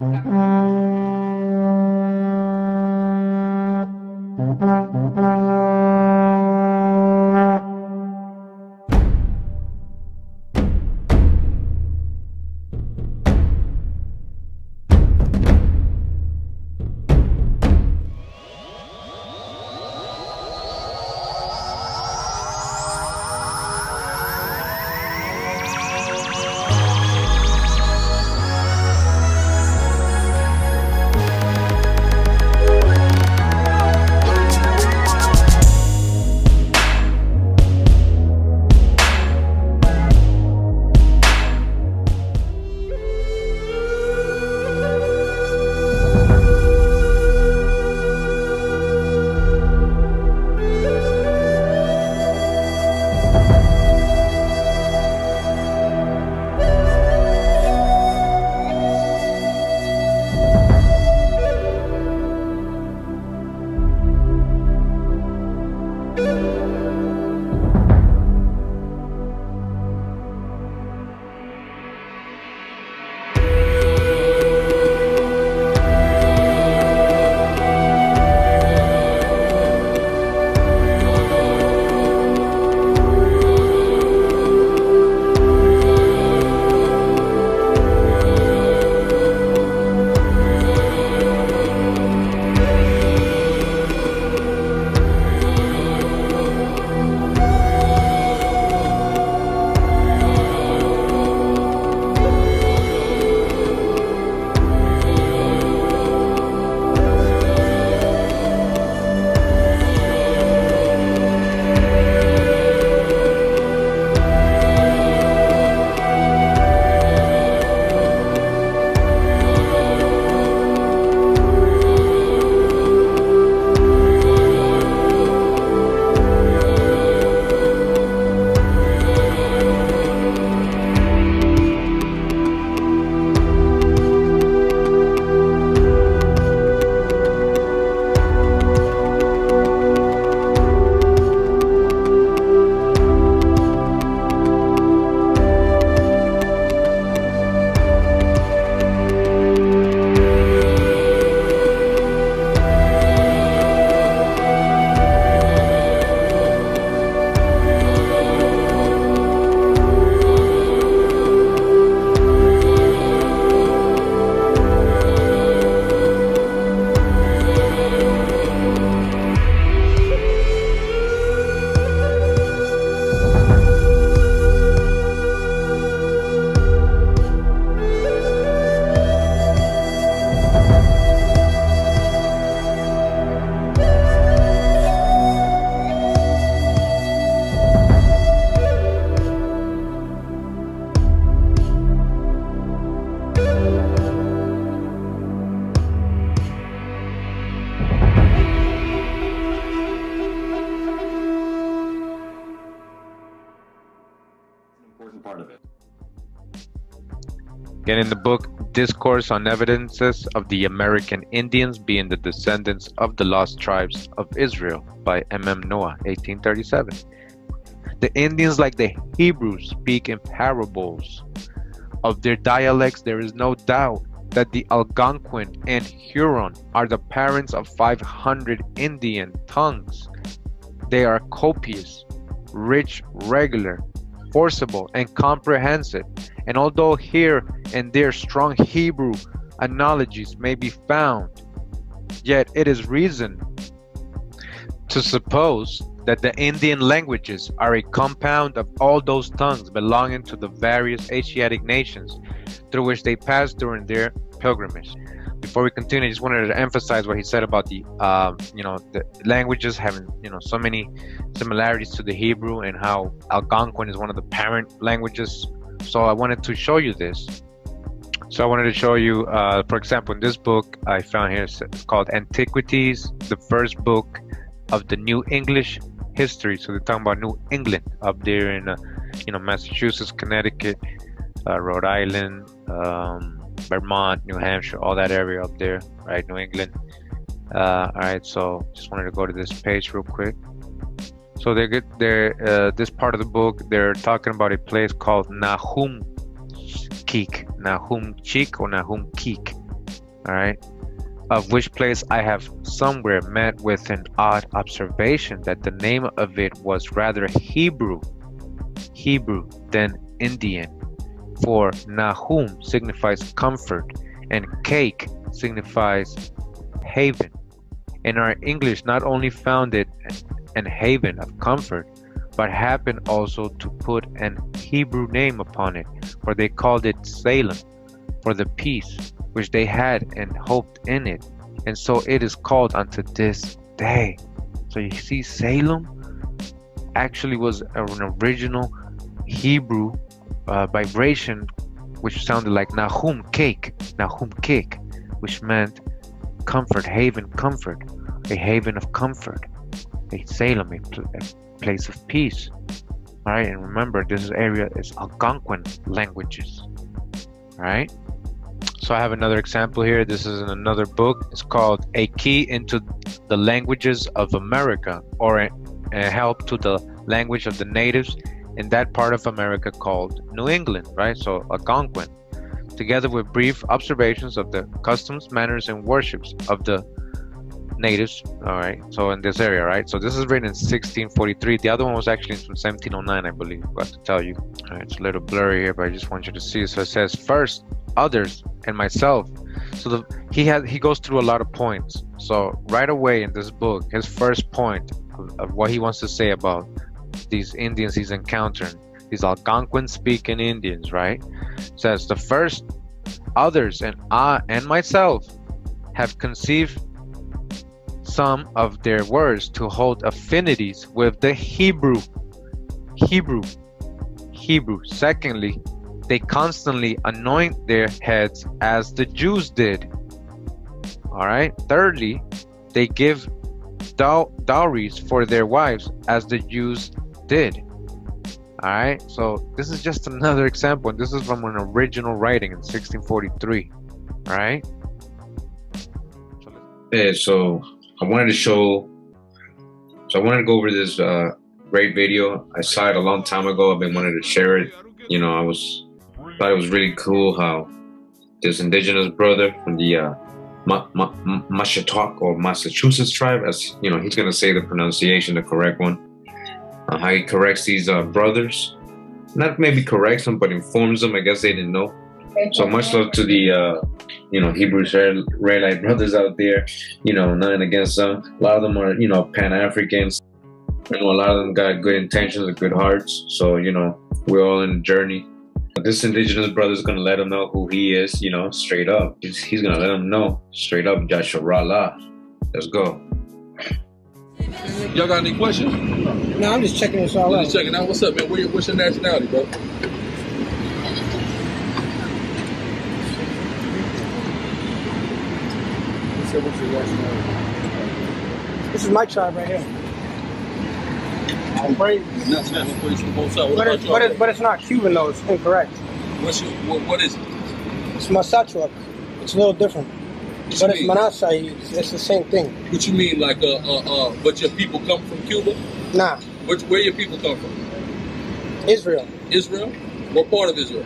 Again, in the book, Discourse on Evidences of the American Indians being the Descendants of the Lost Tribes of Israel by M. M. Noah, 1837. The Indians, like the Hebrews, speak in parables. Of their dialects, there is no doubt that the Algonquin and Huron are the parents of 500 Indian tongues. They are copious, rich, regular, forcible, and comprehensive. And although here and there strong Hebrew analogies may be found, yet it is reason to suppose that the Indian languages are a compound of all those tongues belonging to the various Asiatic nations through which they passed during their pilgrimage. Before we continue, I just wanted to emphasize what he said about the, uh, you know, the languages having, you know, so many similarities to the Hebrew and how Algonquin is one of the parent languages. So I wanted to show you this. So I wanted to show you, uh, for example, in this book I found here, it's called Antiquities, the first book of the New English history. So they're talking about New England up there in, uh, you know, Massachusetts, Connecticut, uh, Rhode Island, um, Vermont, New Hampshire, all that area up there, right? New England. Uh, all right, so just wanted to go to this page real quick. So they get there. Uh, this part of the book, they're talking about a place called Nahum Keek, Nahum Cheek or Nahum Keek. All right. Of which place I have somewhere met with an odd observation that the name of it was rather Hebrew, Hebrew than Indian. For Nahum signifies comfort, and cake signifies haven. In our English, not only found it an haven of comfort, but happened also to put an Hebrew name upon it, for they called it Salem, for the peace which they had and hoped in it. And so it is called unto this day. So you see, Salem actually was an original Hebrew uh, vibration which sounded like Nahum cake, Nahum cake, which meant comfort, haven, comfort, a haven of comfort, a Salem, a, pl- a place of peace. All right, and remember, this area is Algonquin languages. All right. So I have another example here. This is in another book. It's called A Key into the Languages of America, or a, a help to the language of the natives in that part of America called New England, right? So Algonquin, together with brief observations of the customs, manners, and worships of the natives. All right, so in this area, right? So this is written in 1643. The other one was actually from 1709, I believe. Got to tell you. It's a little blurry here, but I just want you to see. So it says first others and myself. So the, he had he goes through a lot of points. So right away in this book, his first point of, of what he wants to say about these Indians he's encountering, these Algonquin speaking Indians, right? Says the first others and I and myself have conceived some of their words to hold affinities with the Hebrew. Hebrew. Hebrew. Secondly, they constantly anoint their heads as the Jews did. All right. Thirdly, they give dow- dowries for their wives as the Jews did. All right. So this is just another example. And this is from an original writing in 1643. All right. Yeah, so I wanted to show. So I wanted to go over this uh, great video. I saw it a long time ago. I've been wanting to share it. You know, I was thought it was really cool how this indigenous brother from the uh, or Massachusetts tribe, as you know, he's gonna say the pronunciation, the correct one. How he corrects these uh, brothers, not maybe corrects them, but informs them. I guess they didn't know. So much love to the uh, you know Hebrew Israelite brothers out there. You know, nothing against them. A lot of them are you know Pan Africans. You know, a lot of them got good intentions and good hearts. So you know, we're all in a journey. This indigenous brother is gonna let him know who he is. You know, straight up. He's, he's gonna let him know straight up. Joshua Rala. Let's go. Y'all got any questions? No, I'm just checking this all out. just checking out. What's up, man? Where your, what's your nationality, bro? So what's your nationality? This is my tribe right here. Right. Nationality place from both. What But, it, but, it, but it's not Cuban though. It's incorrect. What's your, what, what is it? It's Massachusetts. It's a little different. What But it's? Manasseh. It's, it's the same thing. What you mean, like, uh, uh, uh, but your people come from Cuba? Nah, Which, where your people come from? Israel. Israel? What part of Israel?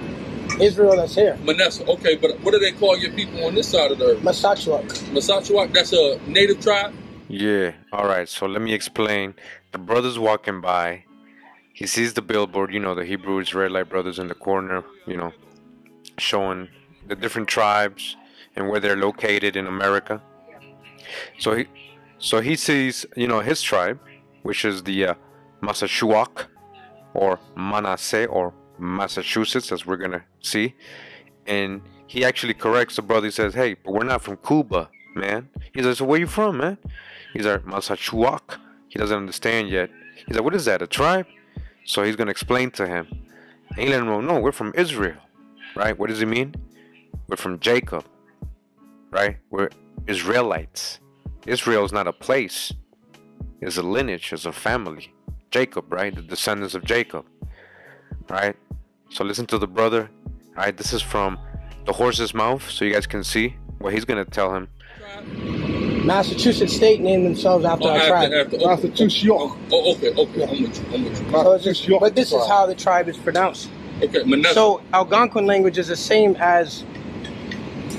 Israel that's here. Manasseh. Okay, but what do they call your people on this side of the earth? Massachusetts. Massachusetts? That's a native tribe? Yeah. All right. So let me explain. The brother's walking by. He sees the billboard, you know, the Hebrew Israelite brothers in the corner, you know, showing the different tribes and where they're located in America. So he, so he sees, you know, his tribe, which is the uh, Massachuock or Manasseh or Massachusetts, as we're gonna see, and he actually corrects the brother. He says, "Hey, but we're not from Cuba, man." He's like, "So where you from, man?" He's like, "Massachuock." He doesn't understand yet. He's like, "What is that? A tribe?" So he's gonna explain to him. And he let him know, "No, we're from Israel, right? What does he mean? We're from Jacob, right? We're Israelites. Israel is not a place; it's a lineage, is a family. Jacob, right? The descendants of Jacob, right? So listen to the brother. right? this is from the horse's mouth, so you guys can see what he's gonna tell him. Massachusetts state named themselves after Oh, our tribe. after, after, Massachusetts. Oh, oh, okay, okay. I'm with you. I'm with you. So it's just, but this is how the tribe is pronounced. Okay, Manasseh. So Algonquin language is the same as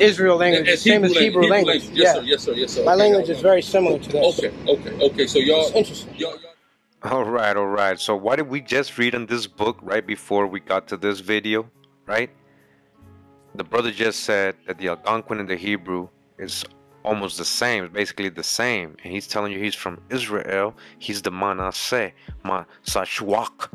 Israel language, As same as Hebrew language. Yes, yeah. sir. Yes, sir. Yes, sir. My Okay. language is very similar to this. Okay. Okay. Okay. So y'all, It's interesting. y'all, y'all All right, all right. So what did we just read in this book right before we got to this video, right? The brother just said that the Algonquin in the Hebrew is almost the same, basically the same. And he's telling you he's from Israel. He's the Manasseh, Masashwak.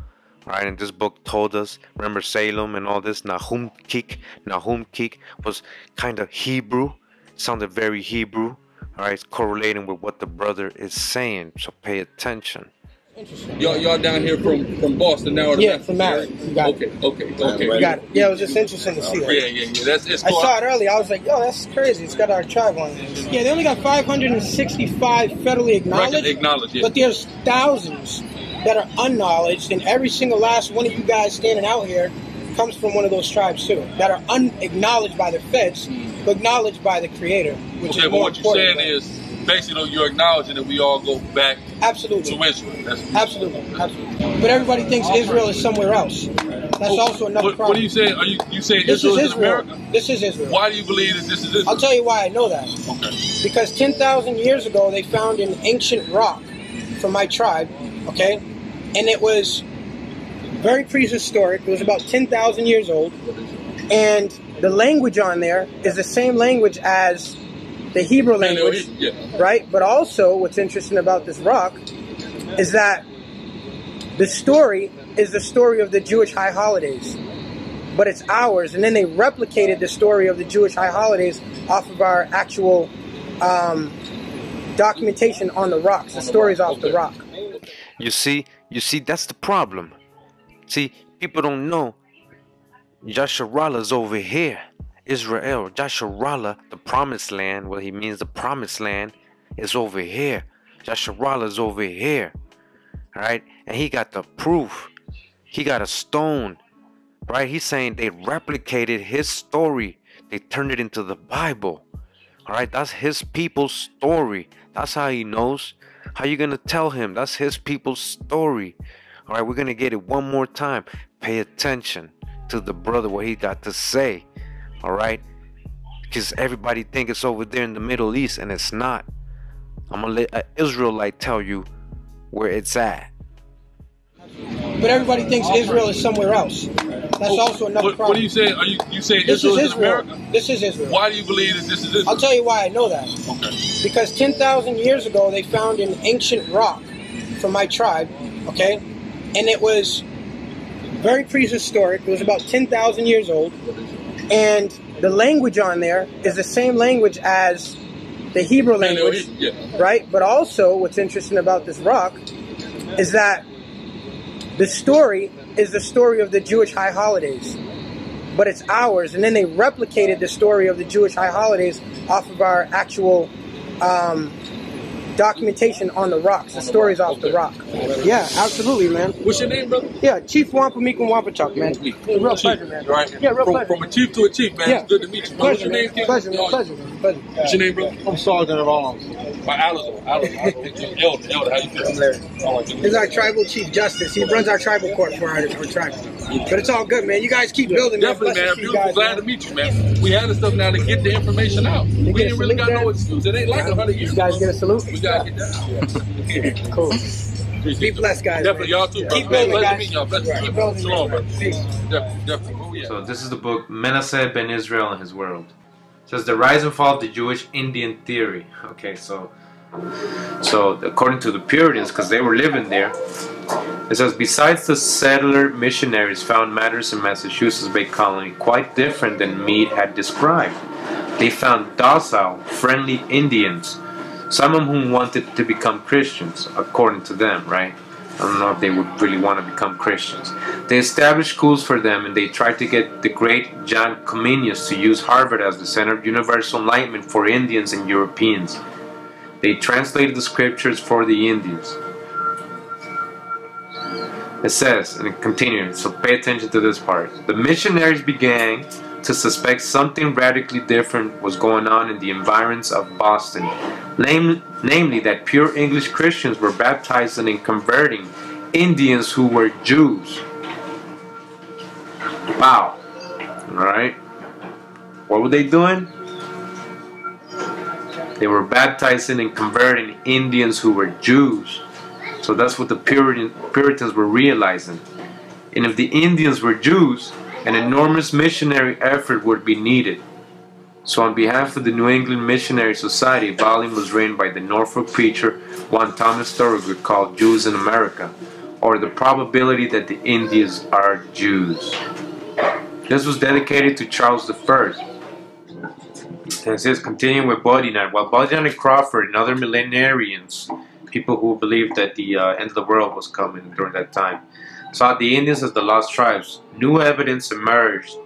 Right, and this book told us, remember Salem and all this, Nahum Kik. Nahum Kik was kind of Hebrew, sounded very Hebrew. All right, it's correlating with what the brother is saying, so pay attention. Interesting. y'all, y'all down here from from Boston now? Or the Yeah, Memphis from Maryland. area? You got it. Okay. Okay. Okay. You got it. Yeah, it was just interesting to see that. Yeah, yeah, yeah. That's it's I saw it early. I was like, yo, that's crazy. It's got our tribe on it. Yeah, they only got 565 federally acknowledged, Record acknowledged, yeah. but there's thousands that are unknowledged, and every single last one of you guys standing out here comes from one of those tribes too, that are unacknowledged by the feds, but acknowled by the Creator, which Okay, is more what you're saying is basically you're acknowledging that we all go back absolutely, to Israel. That's absolutely, absolutely. But everybody thinks Israel is somewhere else. That's also another what, problem. what are you saying? Are you you saying this Israel is Israel. America? This is Israel. Why do you believe that this is Israel? I'll tell you why I know that. Okay. Because 10,000 years ago, they found an ancient rock from my tribe, okay? And it was very prehistoric. It was about 10,000 years old. And the language on there is the same language as the Hebrew language, right? But also, what's interesting about this rock is that the story is the story of the Jewish high holidays, but it's ours. And then they replicated the story of the Jewish high holidays off of our actual um, documentation on the rocks. The story's off the rock. You see, you see, that's the problem. See, people don't know Yasharallah's over here. Israel, Yasharallah, the promised land, well, he means the promised land is over here. Yasharallah's over here. Alright? And he got the proof. He got a stone. Right? He's saying they replicated his story. They turned it into the Bible. Alright, that's his people's story. That's how he knows. How you gonna tell him? That's his people's story. Alright, we're gonna get it one more time. Pay attention to the brother what he got to say. Alright? Because everybody think it's over there in the Middle East and it's not. I'm gonna let an Israelite tell you where it's at. But everybody thinks Israel is somewhere else. That's also another What, problem. what are you say? Are you you saying this Israel is Israel. America? This is Israel. Why do you believe that this is Israel? I'll tell you why I know that. Okay. Because 10,000 years ago, they found an ancient rock from my tribe, okay? And it was very prehistoric. It was about 10,000 years old. And the language on there is the same language as the Hebrew language, right? But also, what's interesting about this rock is that the story is the story of the Jewish high holidays, but it's ours. And then they replicated the story of the Jewish high holidays off of our actual um, documentation on the rocks. The story's off the rock. Yeah, absolutely, man. What's your name, brother? Yeah, Chief Wampamikum Wampatuck, man. Real Chief, pleasure, man. Right? Yeah, real from, pleasure. From a chief to a chief, man. Yeah. It's good to meet you. man. What's Pleasure, your name, man. Pleasure, man. Oh, Pleasure, man. Pleasure. What's your name, brother? I'm Sergeant at Arms. My Alice. Alice. Elder. Elder. How you feeling? Oh, This is our tribal chief justice. He runs our tribal court for our, our tribe. But it's all good, man. You guys keep building. man. Definitely, man. Blessings to you Beautiful. guys, Glad man. to meet you, man. We had the stuff now to get the information out. We didn't really salute got no excuse. It ain't like a hundred years. You guys get a salute? We gotta get that. Cool. Be blessed, guys. Definitely, man. y'all too, brother. Keep building, Pleasure guys. meeting y'all. Bless Keep building. Shalom, brother. Definitely, definitely. Oh, yeah. So this is the book Manasseh ben Israel and his world. It says the rise and fall of the Jewish Indian theory. Okay, so so according to the Puritans, because they were living there, it says besides the settler missionaries found matters in Massachusetts Bay Colony quite different than Mede had described. They found docile, friendly Indians, some of whom wanted to become Christians, according to them, right? I don't know if they would really want to become Christians. They established schools for them and they tried to get the great John Comenius to use Harvard as the center of universal enlightenment for Indians and Europeans. They translated the scriptures for the Indians. It says, and it continues, so pay attention to this part. The missionaries began to suspect something radically different was going on in the environs of Boston, Name, namely that pure English Christians were baptizing and converting Indians who were Jews. Wow. Alright. What were they doing? They were baptizing and converting Indians who were Jews. So that's what the Puritan, Puritans were realizing. And if the Indians were Jews, an enormous missionary effort would be needed. So, on behalf of the New England Missionary Society, volume was written by the Norfolk preacher Juan Thomas Thorogood called Jews in America, or the probability that the Indians are Jews. This was dedicated to Charles I. And it says, continuing with Boudinot, while Boudinot and Crawford and other millenarians, people who believed that the uh, end of the world was coming during that time, saw the Indians as the lost tribes. New evidence emerged.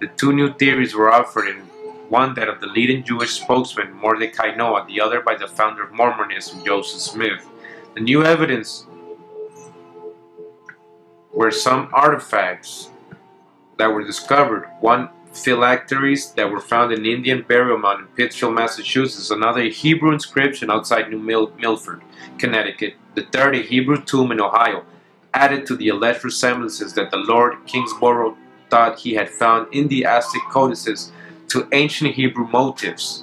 The two new theories were offered, and one that of the leading Jewish spokesman Mordecai Noah, the other by the founder of Mormonism, Joseph Smith. The new evidence were some artifacts that were discovered. One phylacteries that were found in Indian burial mound in Pittsfield, Massachusetts. Another Hebrew inscription outside New Mil Milford, Connecticut. The third a Hebrew tomb in Ohio added to the alleged resemblances that the Lord Kingsborough thought he had found in the Aztec codices to ancient Hebrew motifs.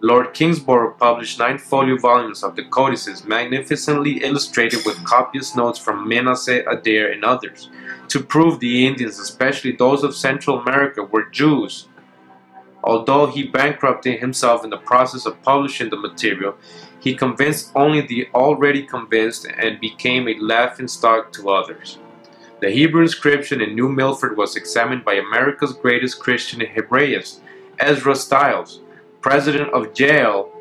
Lord Kingsborough published nine folio volumes of the codices, magnificently illustrated with copious notes from Manasseh Adair and others, to prove the Indians, especially those of Central America, were Jews. Although he bankrupted himself in the process of publishing the material, he convinced only the already convinced and became a laughingstock to others. The Hebrew inscription in New Milford was examined by America's greatest Christian Hebraist, Ezra Stiles, president of Yale,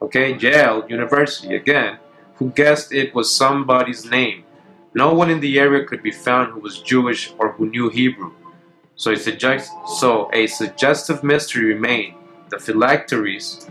okay, Yale University again, who guessed it was somebody's name. No one in the area could be found who was Jewish or who knew Hebrew. So a, so a suggestive mystery remained. The phylacteries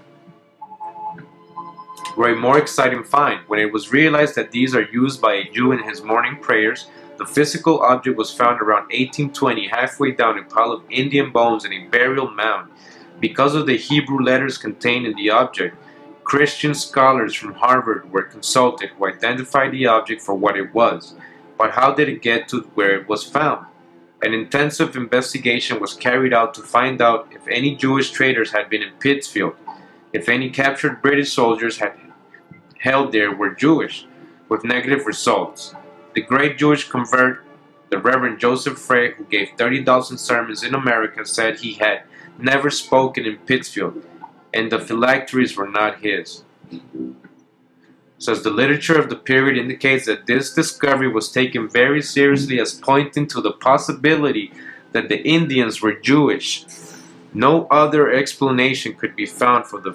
were a more exciting find. When it was realized that these are used by a Jew in his morning prayers, the physical object was found around 1820 halfway down a pile of Indian bones in a burial mound. Because of the Hebrew letters contained in the object, Christian scholars from Harvard were consulted who identified the object for what it was. But how did it get to where it was found? An intensive investigation was carried out to find out if any Jewish traders had been in Pittsfield, if any captured British soldiers had held there were Jewish, with negative results. The great Jewish convert, the Reverend Joseph Frey, who gave 30,000 sermons in America, said he had never spoken in Pittsfield, and the phylacteries were not his. Says the literature of the period indicates that this discovery was taken very seriously as pointing to the possibility that the Indians were Jewish. No other explanation could be found for the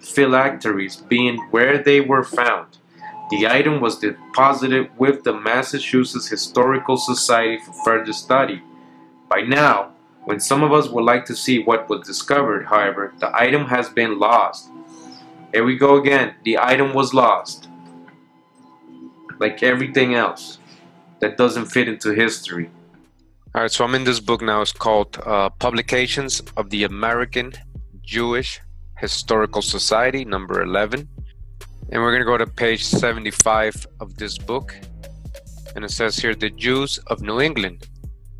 phylacteries being where they were found. The item was deposited with the Massachusetts Historical Society for further study. By now, when some of us would like to see what was discovered, however, the item has been lost. Here we go again. The item was lost. Like everything else that doesn't fit into history. All right, so I'm in this book now. It's called uh, Publications of the American Jewish Historical Society, number 11. And we're going to go to page 75 of this book. And it says here, The Jews of New England,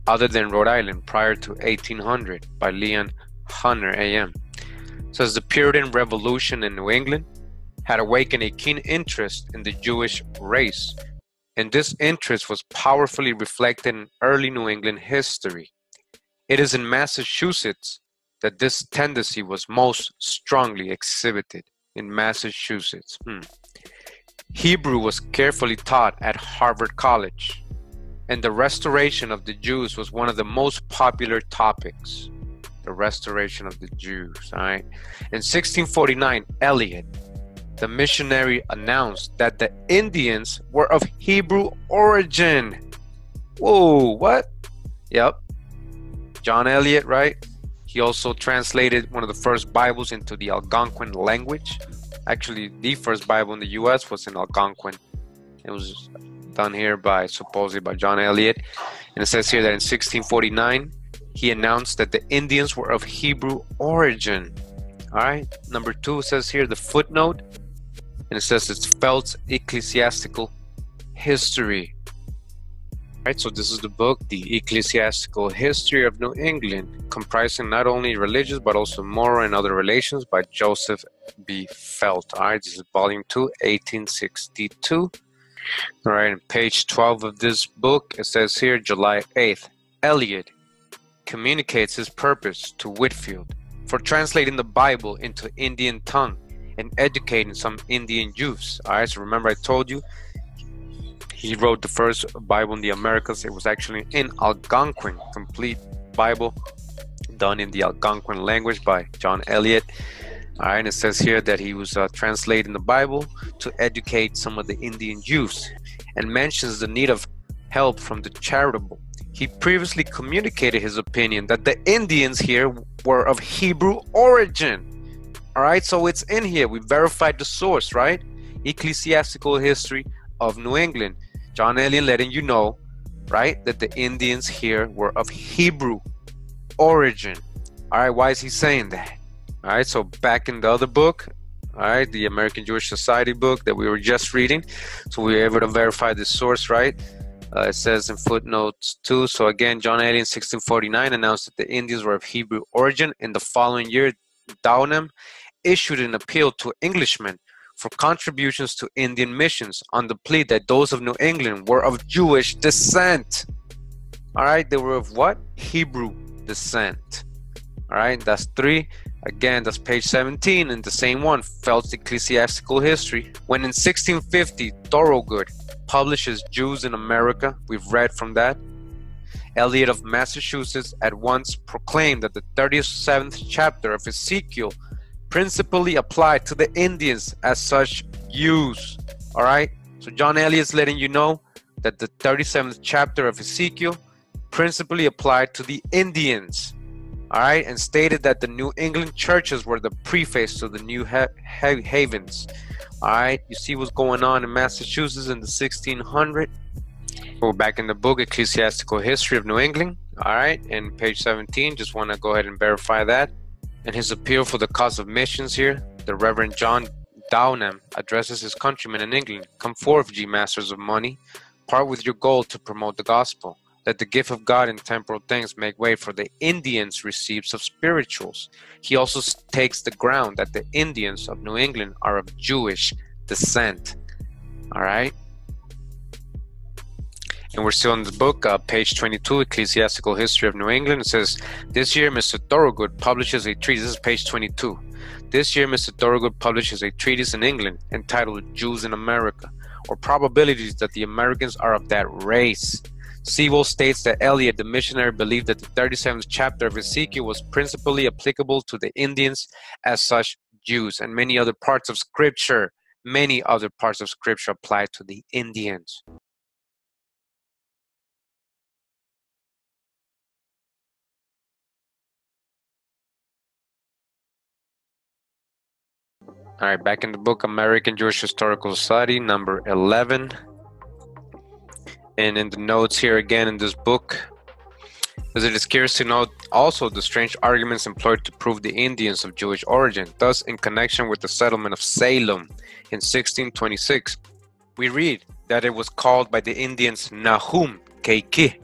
other than Rhode Island prior to 1800 by Leon Hunter AM. says the Puritan Revolution in New England had awakened a keen interest in the Jewish race, and this interest was powerfully reflected in early New England history. It is in Massachusetts that this tendency was most strongly exhibited in Massachusetts. Hmm. Hebrew was carefully taught at Harvard College and the restoration of the Jews was one of the most popular topics. The restoration of the Jews, all right? In 1649, Eliot, the missionary, announced that the Indians were of Hebrew origin. Whoa, what? Yep. John Eliot, right? He also translated one of the first Bibles into the Algonquin language. Actually, the first Bible in the US was in Algonquin. It was done here by supposedly by John Eliot. And it says here that in 1649 he announced that the Indians were of Hebrew origin. All right. Number two says here the footnote, and it says it's Felt's ecclesiastical history. Right, so this is the book, The Ecclesiastical History of New England, comprising not only religious but also moral and other relations by Joseph B. Felt. All right, this is volume 2, 1862. All right, and page 12 of this book, it says here, July 8th, Eliot communicates his purpose to Whitfield for translating the Bible into Indian tongue and educating some Indian youths. All right, so remember I told you he wrote the first Bible in the Americas. It was actually in Algonquin, complete Bible done in the Algonquin language by John Eliot. All right, and it says here that he was uh, translating the Bible to educate some of the Indian youths and mentions the need of help from the charitable. He previously communicated his opinion that the Indians here were of Hebrew origin. All right, so it's in here. We verified the source, right? Ecclesiastical History of New England. John Eliot letting you know, right, that the Indians here were of Hebrew origin. All right, why is he saying that? All right, so back in the other book, all right, the American Jewish Society book that we were just reading, so we were able to verify the source, right? Uh, it says in footnotes two. So again, John Eliot in 1649 announced that the Indians were of Hebrew origin. In the following year, Downham issued an appeal to Englishmen for contributions to Indian missions on the plea that those of New England were of Jewish descent. All right, they were of what? Hebrew descent. All right, that's three. Again, that's page 17 in the same one, Felt's Ecclesiastical History. When in 1650, Thorogood publishes Jews in America, we've read from that. Eliot of Massachusetts at once proclaimed that the 37th chapter of Ezekiel principally applied to the Indians as such use. All right. So John Eliot's letting you know that the 37th chapter of Ezekiel principally applied to the Indians. All right, and stated that the New England churches were the preface to the New ha- ha- Havens. All right, you see what's going on in Massachusetts in the 1600. Go back in the book Ecclesiastical History of New England. All right, in page 17, just want to go ahead and verify that. In his appeal for the cause of missions here, the Reverend John Downham addresses his countrymen in England Come forth, ye masters of money, part with your gold to promote the gospel. Let the gift of God in temporal things make way for the Indians' receipts of spirituals. He also takes the ground that the Indians of New England are of Jewish descent. All right. And we're still in the book, uh, page 22, Ecclesiastical History of New England. It says, This year, Mr. Thorogood publishes a treatise. This is page 22. This year, Mr. Thorogood publishes a treatise in England entitled Jews in America, or Probabilities that the Americans are of that race. Sewall states that Eliot, the missionary, believed that the 37th chapter of Ezekiel was principally applicable to the Indians as such Jews, and many other parts of Scripture, many other parts of Scripture apply to the Indians. All right, back in the book, American Jewish Historical Society, number 11. And in the notes here again in this book, as it is curious to note also the strange arguments employed to prove the Indians of Jewish origin. Thus, in connection with the settlement of Salem in 1626, we read that it was called by the Indians Nahum Keiki.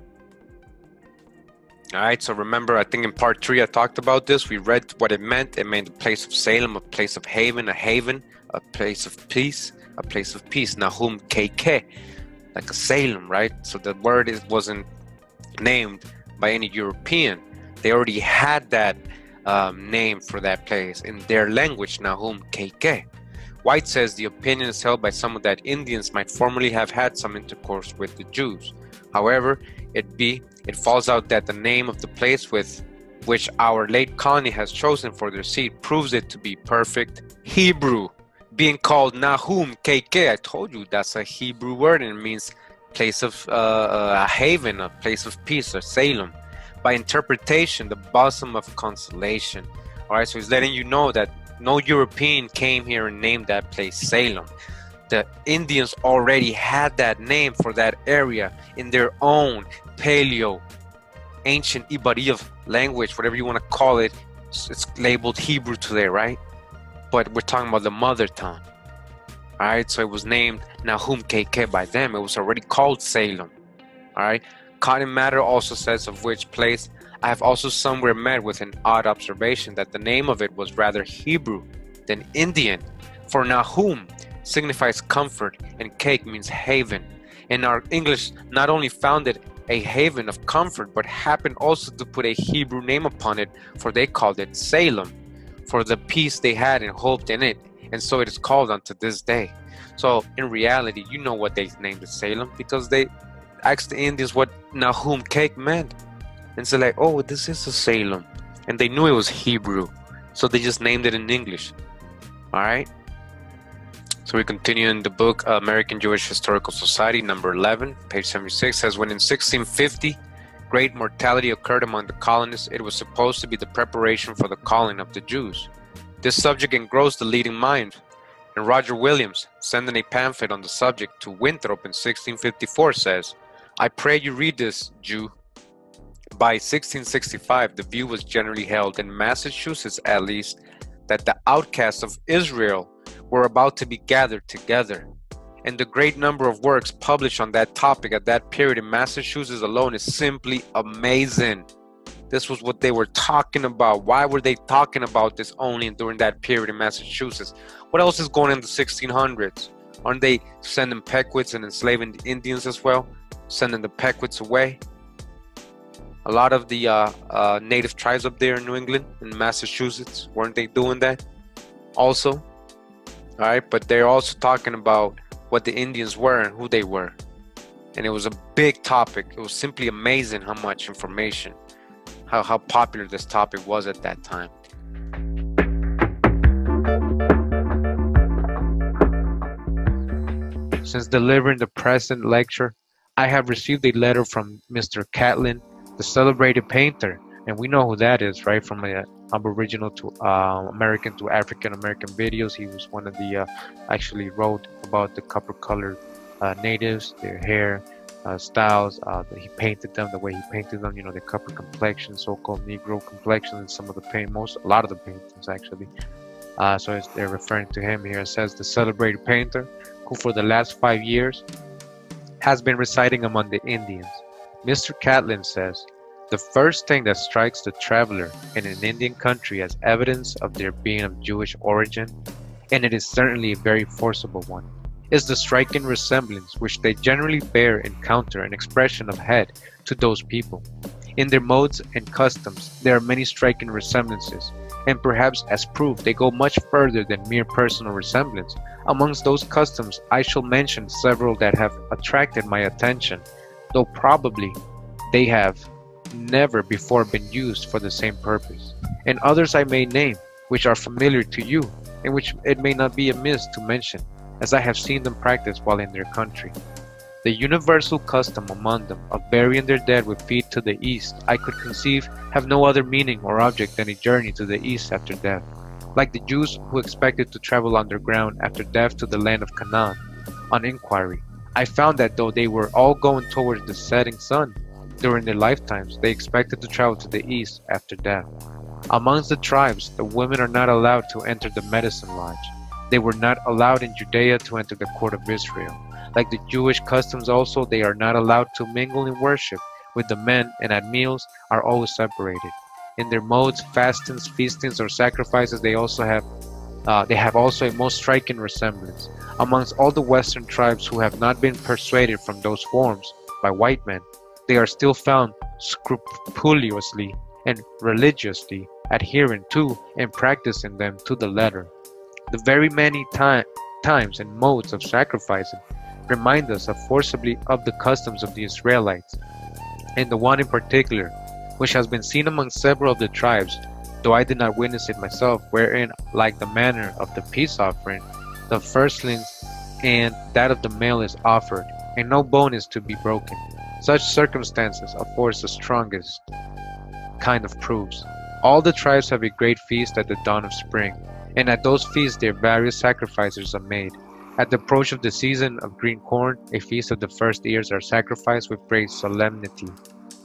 All right, so remember, I think in part three I talked about this. We read what it meant. It meant a place of Salem, a place of haven, a haven, a place of peace, a place of peace. Nahum KK, like a Salem, right? So the word is, wasn't named by any European. They already had that um, name for that place in their language, Nahum KK. White says the opinion is held by some of that Indians might formerly have had some intercourse with the Jews. However, it be it falls out that the name of the place with which our late colony has chosen for their seat proves it to be perfect Hebrew. Being called Nahum KK, I told you that's a Hebrew word and it means place of uh, a haven, a place of peace, or Salem. By interpretation, the bosom of consolation. All right, so he's letting you know that no European came here and named that place Salem the Indians already had that name for that area in their own paleo, ancient Ibarioth language, whatever you want to call it. It's labeled Hebrew today, right? But we're talking about the mother tongue. All right, so it was named Nahum KK by them. It was already called Salem. All right. Cotton Mather also says of which place I have also somewhere met with an odd observation that the name of it was rather Hebrew than Indian, for Nahum signifies comfort and cake means haven. And our English not only founded a haven of comfort, but happened also to put a Hebrew name upon it, for they called it Salem, for the peace they had and hoped in it, and so it is called unto this day. So in reality, you know what they named it Salem because they asked the Indians what Nahum cake meant, and so like, oh, this is a Salem, and they knew it was Hebrew, so they just named it in English. All right. So we continue in the book American Jewish Historical Society, number 11, page 76, says when in 1650 great mortality occurred among the colonists, it was supposed to be the preparation for the calling of the Jews. This subject engrossed the leading mind, and Roger Williams, sending a pamphlet on the subject to Winthrop in 1654, says, I pray you read this, Jew. By 1665, the view was generally held in Massachusetts at least that the outcasts of Israel were about to be gathered together. And the great number of works published on that topic at that period in Massachusetts alone is simply amazing. This was what they were talking about. Why were they talking about this only during that period in Massachusetts? What else is going on in the 1600s? Aren't they sending Pequots and enslaving the Indians as well? Sending the Pequots away? A lot of the uh, uh, native tribes up there in New England in Massachusetts, weren't they doing that? Also, all right, but they're also talking about what the Indians were and who they were. And it was a big topic. It was simply amazing how much information, how, how popular this topic was at that time. Since delivering the present lecture, I have received a letter from Mr. Catlin, the celebrated painter, and we know who that is, right? From a Aboriginal to uh, American to African American videos. He was one of the uh, actually wrote about the copper colored uh, natives, their hair uh, styles. Uh, he painted them the way he painted them. You know, the copper complexion, so-called Negro complexion, and some of the paint, most a lot of the paintings actually. Uh, so they're referring to him here. It says the celebrated painter who, for the last five years, has been residing among the Indians. Mr. Catlin says the first thing that strikes the traveler in an Indian country as evidence of their being of Jewish origin, and it is certainly a very forcible one, is the striking resemblance which they generally bear in counter and expression of head to those people. In their modes and customs, there are many striking resemblances, and perhaps as proof they go much further than mere personal resemblance. Amongst those customs, I shall mention several that have attracted my attention, though probably they have never before been used for the same purpose, and others I may name, which are familiar to you, and which it may not be amiss to mention, as I have seen them practice while in their country. The universal custom among them of burying their dead with feet to the east, I could conceive have no other meaning or object than a journey to the east after death, like the Jews who expected to travel underground after death to the land of Canaan. On inquiry, I found that though they were all going towards the setting sun, during their lifetimes, they expected to travel to the east after death. Amongst the tribes, the women are not allowed to enter the medicine lodge. They were not allowed in Judea to enter the court of Israel. Like the Jewish customs also, they are not allowed to mingle in worship with the men and at meals are always separated. In their modes, fastings, feastings, or sacrifices, they also have uh, they have also a most striking resemblance. Amongst all the Western tribes who have not been persuaded from those forms by white men, they are still found scrupulously and religiously adhering to and practicing them to the letter. The very many time, times and modes of sacrificing remind us of forcibly of the customs of the Israelites, and the one in particular, which has been seen among several of the tribes, though I did not witness it myself, wherein, like the manner of the peace offering, the firstlings and that of the male is offered, and no bone is to be broken. Such circumstances afford the strongest kind of proofs. All the tribes have a great feast at the dawn of spring, and at those feasts their various sacrifices are made. At the approach of the season of green corn, a feast of the first ears are sacrificed with great solemnity,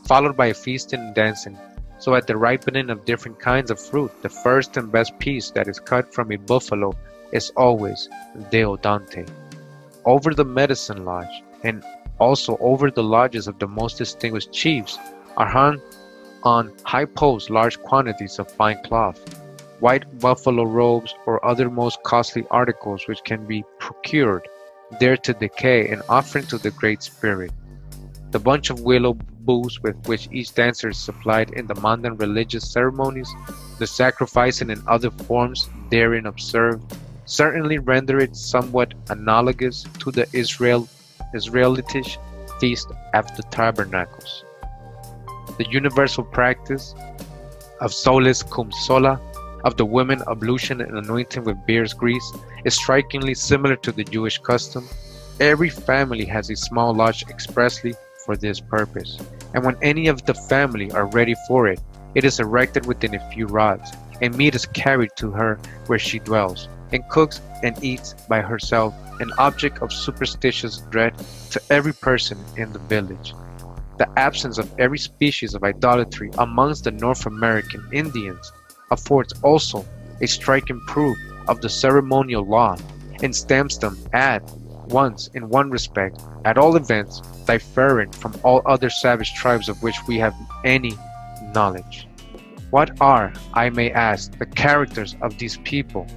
followed by a feasting and dancing. So at the ripening of different kinds of fruit, the first and best piece that is cut from a buffalo is always Deodante. Over the medicine lodge, and Also, over the lodges of the most distinguished chiefs are hung on high poles large quantities of fine cloth, white buffalo robes, or other most costly articles which can be procured there to decay and offering to the Great Spirit. The bunch of willow boughs with which each dancer is supplied in the Mandan religious ceremonies, the sacrificing and other forms therein observed, certainly render it somewhat analogous to the Israel Israelitish feast of the tabernacles. The universal practice of solis cum sola of the women ablution and anointing with bear's grease is strikingly similar to the Jewish custom. Every family has a small lodge expressly for this purpose, and when any of the family are ready for it, it is erected within a few rods, and meat is carried to her where she dwells, and cooks and eats by herself, an object of superstitious dread to every person in the village. The absence of every species of idolatry amongst the North American Indians affords also a striking proof of the ceremonial law, and stamps them at once in one respect, at all events, different from all other savage tribes of which we have any knowledge. What are, I may ask, the characters of these people?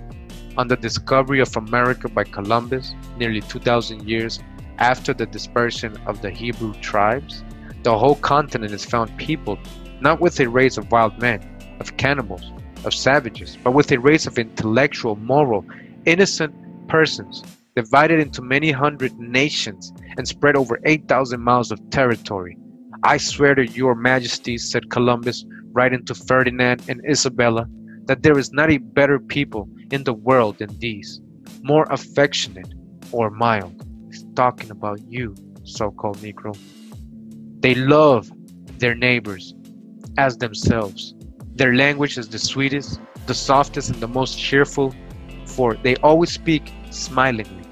On the discovery of America by Columbus, nearly 2,000 years after the dispersion of the Hebrew tribes, the whole continent is found peopled not with a race of wild men, of cannibals, of savages, but with a race of intellectual, moral, innocent persons divided into many hundred nations and spread over 8,000 miles of territory. I swear to your majesties, said Columbus, writing to Ferdinand and Isabella, that there is not a better people in the world than these, more affectionate or mild. He's talking about you, so called Negro. They love their neighbors as themselves. Their language is the sweetest, the softest, and the most cheerful, for they always speak smilingly.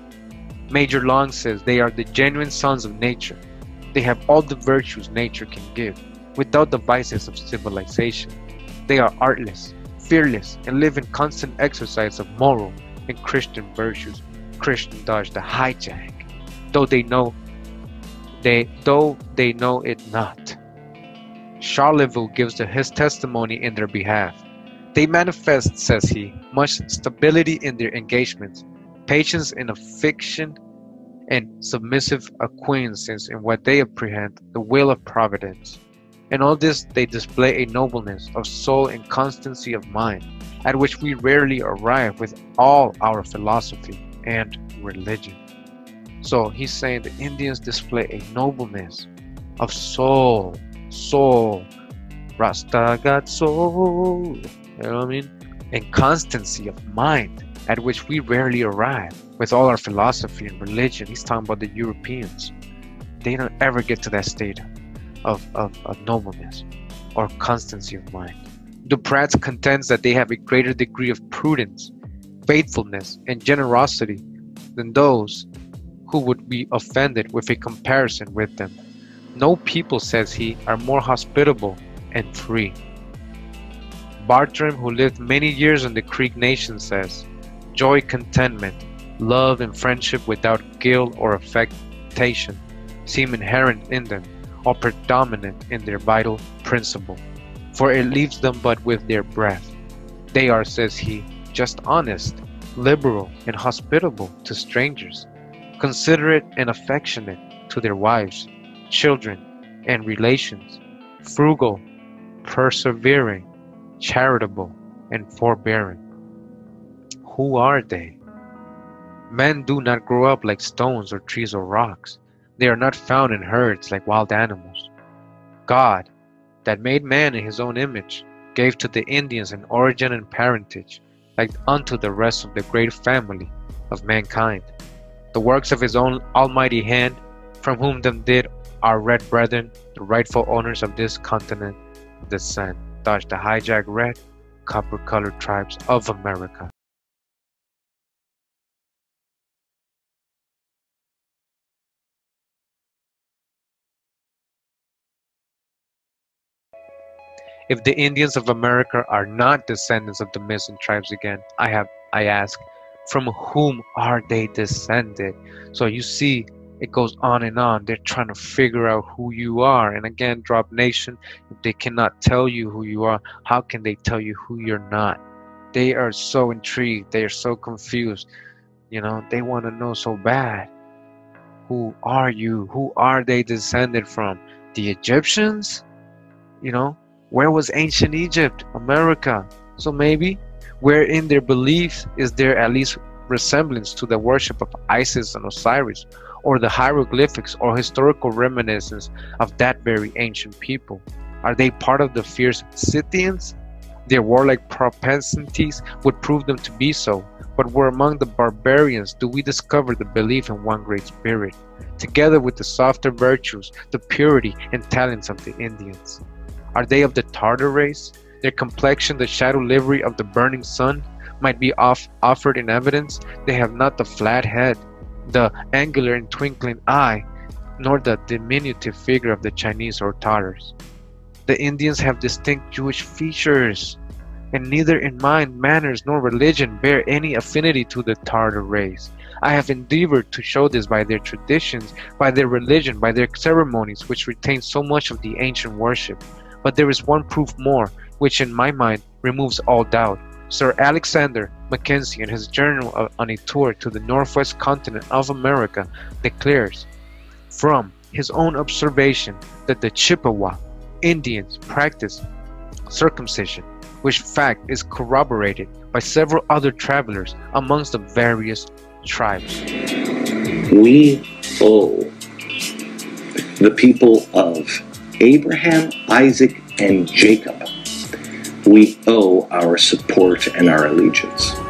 Major Long says they are the genuine sons of nature. They have all the virtues nature can give, without the vices of civilization. They are artless, fearless, and live in constant exercise of moral and Christian virtues. Christian dodge the hijack, though they know they though they know it not. Charlevoix gives his testimony in their behalf. They manifest, says he, much stability in their engagements, patience in affliction, and submissive acquiescence in what they apprehend the will of providence. In all this they display a nobleness of soul and constancy of mind, at which we rarely arrive with all our philosophy and religion. So he's saying the Indians display a nobleness of soul, soul. Rasta got soul. You know what I mean? And constancy of mind, at which we rarely arrive with all our philosophy and religion. He's talking about the Europeans. They don't ever get to that state of, of, of nobleness or constancy of mind. Du Pratz contends that they have a greater degree of prudence, faithfulness, and generosity than those who would be offended with a comparison with them. No people, says he, are more hospitable and free. Bartram, who lived many years in the Creek Nation, says, Joy, contentment, love, and friendship without guilt or affectation seem inherent in them, or predominant in their vital principle, for it leaves them but with their breath. They are, says he, just honest, liberal, and hospitable to strangers, considerate and affectionate to their wives, children, and relations, frugal, persevering, charitable, and forbearing. Who are they? Men do not grow up like stones or trees or rocks. They are not found in herds like wild animals. God, that made man in his own image, gave to the Indians an origin and parentage, like unto the rest of the great family of mankind. The works of his own almighty hand, from whom them did our red brethren, the rightful owners of this continent, descend. Thus the hijack red, copper colored tribes of America. If the Indians of America are not descendants of the missing tribes again, I have I ask, from whom are they descended? So you see it goes on and on. They're trying to figure out who you are. And again, Drop Nation, if they cannot tell you who you are, how can they tell you who you're not? They are so intrigued. They are so confused. You know, they want to know so bad. Who are you? Who are they descended from? The Egyptians? You know, where was ancient Egypt? America. So maybe where in their beliefs is there at least resemblance to the worship of Isis and Osiris, or the hieroglyphics or historical reminiscence of that very ancient people? Are they part of the fierce Scythians? Their warlike propensities would prove them to be so, but were among the barbarians do we discover the belief in one great spirit, together with the softer virtues, the purity and talents of the Indians. Are they of the Tartar race? Their complexion, the shadow livery of the burning sun, might be off offered in evidence. They have not the flat head, the angular and twinkling eye, nor the diminutive figure of the Chinese or Tartars. The Indians have distinct Jewish features, and neither in mind, manners, nor religion bear any affinity to the Tartar race. I have endeavored to show this by their traditions, by their religion, by their ceremonies, which retain so much of the ancient worship. But there is one proof more, which in my mind removes all doubt. Sir Alexander Mackenzie, in his journal on a tour to the northwest continent of America, declares, from his own observation, that the Chippewa Indians practice circumcision, which fact is corroborated by several other travelers amongst the various tribes. We owe the people of Abraham, Isaac, and Jacob, we owe our support and our allegiance.